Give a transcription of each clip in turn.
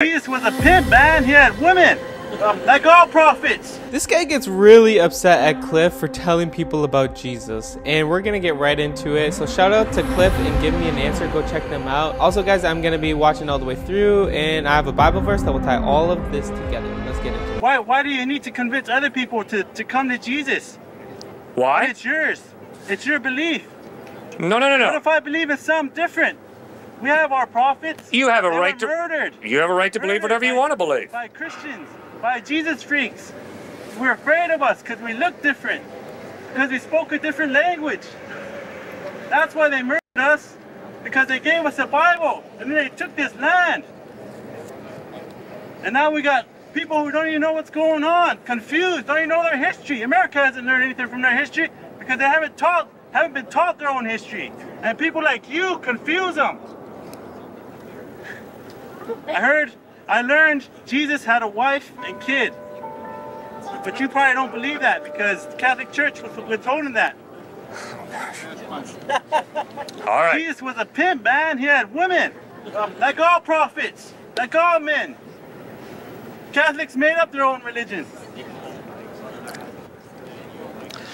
Jesus was a pimp, man. He had women, um, like all prophets. This guy gets really upset at Cliff for telling people about Jesus, and we're gonna get right into it. So shout out to Cliff and give me an answer. Go check them out. Also, guys, I'm gonna be watching all the way through, and I have a Bible verse that will tie all of this together. Let's get into it. Why? Why do you need to convince other people to, to come to Jesus? Why? It's yours. It's your belief. No, no, no, no. What if I believe in something different? We have our prophets. You have a They right to- murdered. You have a right to believe whatever you want to believe. By Christians, by Jesus freaks. We're afraid of us because we look different, because we spoke a different language. That's why they murdered us, because they gave us a Bible and then they took this land. And now we got people who don't even know what's going on, confused, don't even know their history. America hasn't learned anything from their history because they haven't taught, haven't been taught their own history. And people like you confuse them. I heard, I learned Jesus had a wife and kid. But you probably don't believe that because the Catholic Church was withholding that. All right. Jesus was a pimp, man. He had women, like all prophets, like all men. Catholics made up their own religion.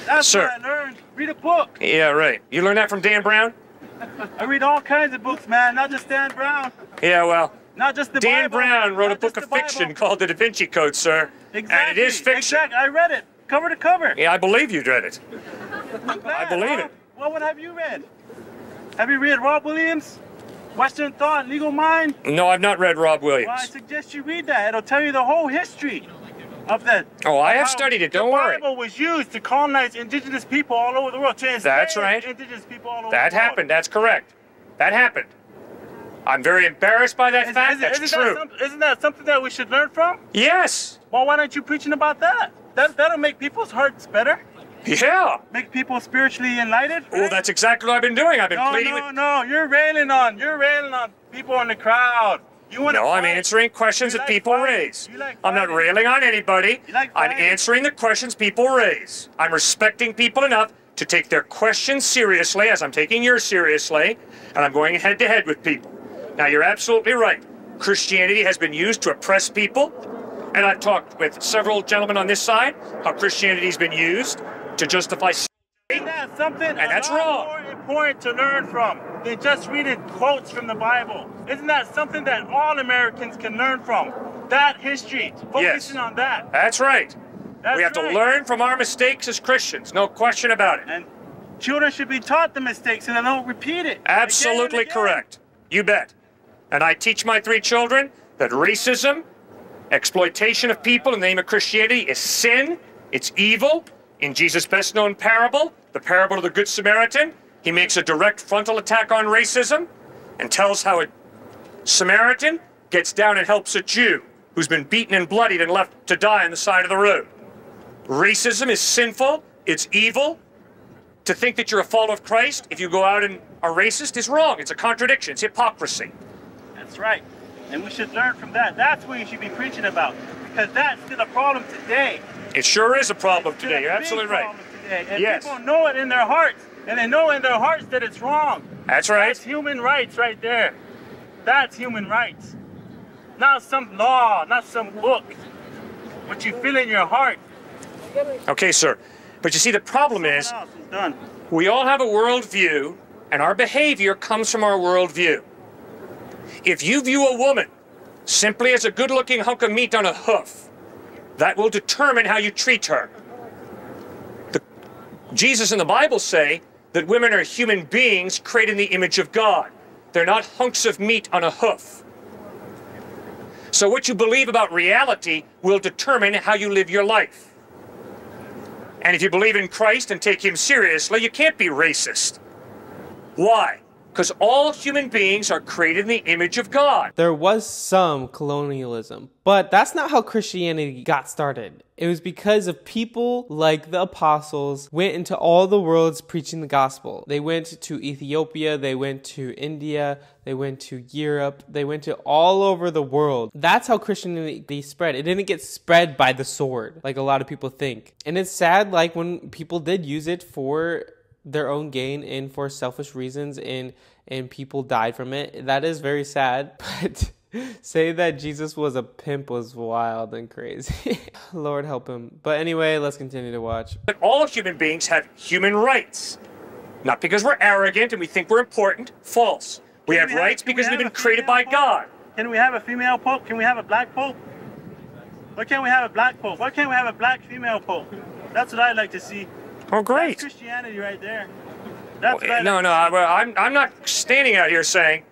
That's Sir. what I learned. Read a book. Yeah, right. You learned that from Dan Brown? I read all kinds of books, man. Not just Dan Brown. Yeah, well, Not just the Dan Bible. Brown wrote a book of fiction Bible. called The Da Vinci Code, sir. Exactly. And it is fiction. Exactly. I read it, cover to cover. Yeah, I believe you read it. I believe it. What one have you read? Have you read Rob Williams? Western Thought, Legal Mind? No, I've not read Rob Williams. Well, I suggest you read that. It'll tell you the whole history of the. Oh, I have studied it, don't worry. The Bible was used to colonize indigenous people all over the world. To That's right. Indigenous people all over That the world. happened. That's correct. That happened. I'm very embarrassed by that Is- fact. is- That's isn't true. That some, isn't that something that we should learn from? Yes. Well, why aren't you preaching about that? That that'll make people's hearts better. Yeah. Make people spiritually enlightened. Oh, well, that's exactly what I've been doing. I've been No, pleading no, with. no. You're railing on. You're railing on people in the crowd. You want to No, I'm answering questions You that like people fighting. raise. Like I'm not railing on anybody. You like I'm answering the questions people raise. I'm respecting people enough to take their questions seriously as I'm taking yours seriously, and I'm going head to head with people. Now, you're absolutely right. Christianity has been used to oppress people, and I've talked with several gentlemen on this side how Christianity has been used to justify. Isn't that something And that's wrong. more important to learn from than just reading quotes from the Bible? Isn't that something that all Americans can learn from? That history, focusing on that. That's right. That's we have right. to learn from our mistakes as Christians, no question about it. And children should be taught the mistakes and they don't repeat it. again Absolutely again. correct. You bet. And I teach my three children that racism, exploitation of people in the name of Christianity is sin, it's evil. In Jesus' best known parable, the parable of the Good Samaritan, he makes a direct frontal attack on racism and tells how a Samaritan gets down and helps a Jew who's been beaten and bloodied and left to die on the side of the road. Racism is sinful, it's evil, to think that you're a follower of Christ if you go out and are racist is wrong. It's a contradiction. It's hypocrisy. That's right. And we should learn from that. That's what you should be preaching about. Because that's still a problem today. It sure is a problem today. You're absolutely right. Today. And Yes. people know it in their hearts. And they know in their hearts that it's wrong. That's right. That's human rights right there. That's human rights. Not some law, not some book. What you feel in your heart. Okay, sir. But you see, the problem is is done. we all have a worldview, and our behavior comes from our worldview. If you view a woman simply as a good looking hunk of meat on a hoof, that will determine how you treat her. The, Jesus and the Bible say that women are human beings created in the image of God. They're not hunks of meat on a hoof. So, what you believe about reality will determine how you live your life. And if you believe in Christ and take Him seriously, you can't be racist. Why? Because all human beings are created in the image of God. There was some colonialism, but that's not how Christianity got started. It was because of people like the apostles went into all the worlds preaching the gospel. They went to Ethiopia, they went to India, they went to Europe, they went to all over the world. That's how Christianity spread. It didn't get spread by the sword like a lot of people think. And it's sad like when people did use it for their own gain and for selfish reasons and and people died from it. That is very sad, but Say that Jesus was a pimp was wild and crazy. Lord help him. But anyway, let's continue to watch. But all human beings have human rights. Not because we're arrogant and we think we're important. False. We have we have- rights can because we've have been created by female God. Can we have a female pope? Can we have a black pope? Why can't we have a black pope? Why can't we have a black female pope? That's what I'd like to see. Oh, That's great. Christianity right there. That's I'd No, no, I, well, I'm, I'm not standing out here saying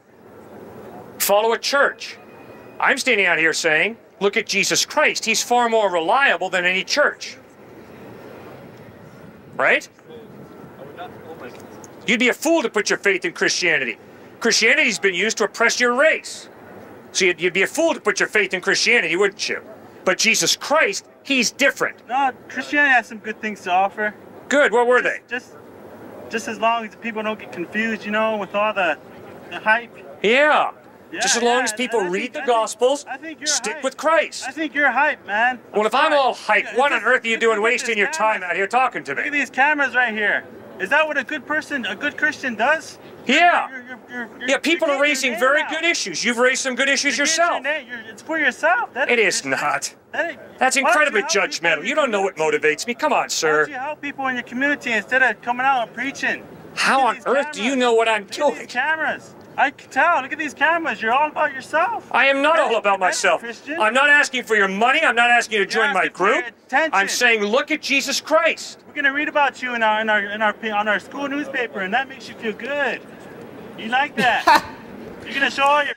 follow a church. I'm standing out here saying look at Jesus Christ. He's far more reliable than any church. Right? You'd be a fool to put your faith in Christianity. Christianity's been used to oppress your race. So you'd, you'd be a fool to put your faith in Christianity, wouldn't you? But Jesus Christ, he's different. No, Christianity has some good things to offer. Good, what were they? Just, just as long as the people don't get confused, you know, with all the, the hype. Yeah. Yeah, Just as long yeah, as people I think- read the I think- Gospels, I think you're stick hype. with Christ. I think you're hype, man. Well, if I'm all hype, what on earth are you doing wasting your time out here talking to me? Look at these cameras right here. Is that what a good person, a good Christian does? Yeah. You're- you're- you're- Yeah, people you're raising very name good issues. You've raised some good issues your yourself. you're- It's for yourself. That It is not. That That's incredibly you help people in judgmental. your You don't know what motivates me. Come on, Why don't sir. you help people in your community instead of coming out and preaching? How on earth do you know what I'm Look doing? these cameras. I can tell. Look at these cameras. You're all about yourself. I am not all about myself. Christian. I'm not asking for your money. I'm not asking you to You're join my asking for your group. attention. I'm saying look at Jesus Christ. We're gonna read about you in our in our in our on our school newspaper, and that makes you feel good. You like that? You're gonna show all your.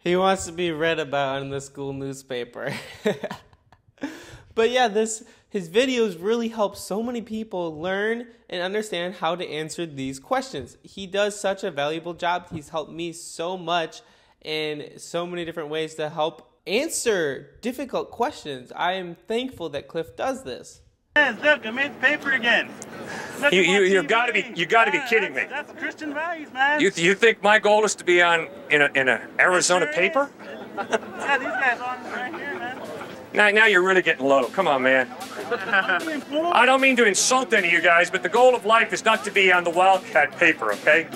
He wants to be read about in the school newspaper. but yeah, this his videos really help so many people learn and understand how to answer these questions. He does such a valuable job. He's helped me so much in so many different ways to help answer difficult questions. I am thankful that Cliff does this. Look, I made the paper again. Look, You- you- you've gotta be- you gotta be kidding me. That's Christian values, man. You, you think my goal is to be on in a in a Arizona Sure paper? yeah, these guys on right here, man. Now, now you're really getting low. Come on, man. I don't mean to insult any of you guys, but the goal of life is not to be on the Wildcat paper, okay?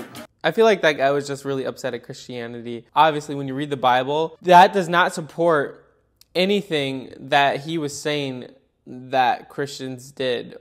I feel like that guy was just really upset at Christianity. Obviously, when you read the Bible, that does not support anything that he was saying that Christians did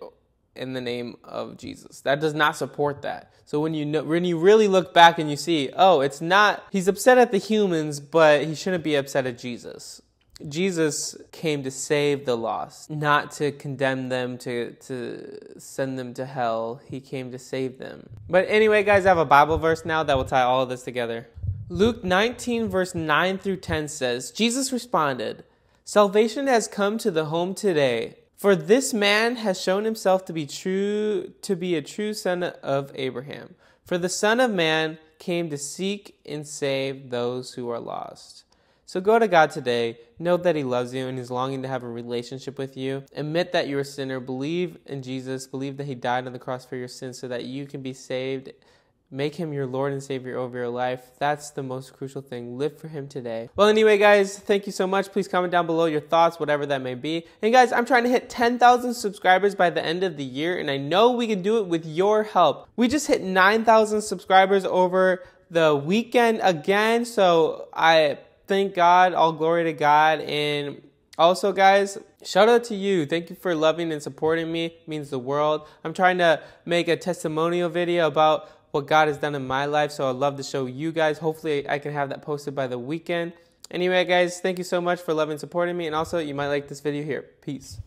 in the name of Jesus. That does not support that. So when you know, when you really look back and you see, oh, it's not he's upset at the humans, but he shouldn't be upset at Jesus. Jesus came to save the lost, not to condemn them, to, to send them to hell. He came to save them. But anyway, guys, I have a Bible verse now that will tie all of this together. Luke 19, verse 9 through 10 says, Jesus responded, Salvation has come to the home today. For this man has shown himself to be true to be a true son of Abraham. For the Son of Man came to seek and save those who are lost. So go to God today. Know that He loves you and He's longing to have a relationship with you. Admit that you're a sinner. Believe in Jesus. Believe that He died on the cross for your sins so that you can be saved. Make Him your Lord and Savior over your life. That's the most crucial thing. Live for Him today. Well, anyway, guys, thank you so much. Please comment down below your thoughts, whatever that may be. And guys, I'm trying to hit 10,000 subscribers by the end of the year, and I know we can do it with your help. We just hit 9,000 subscribers over the weekend again, so I thank God, all glory to God, and also, guys, shout out to you. Thank you for loving and supporting me. It means the world. I'm trying to make a testimonial video about what God has done in my life, so I'd love to show you guys. Hopefully, I can have that posted by the weekend. Anyway, guys, thank you so much for loving and supporting me, and also, you might like this video here. Peace.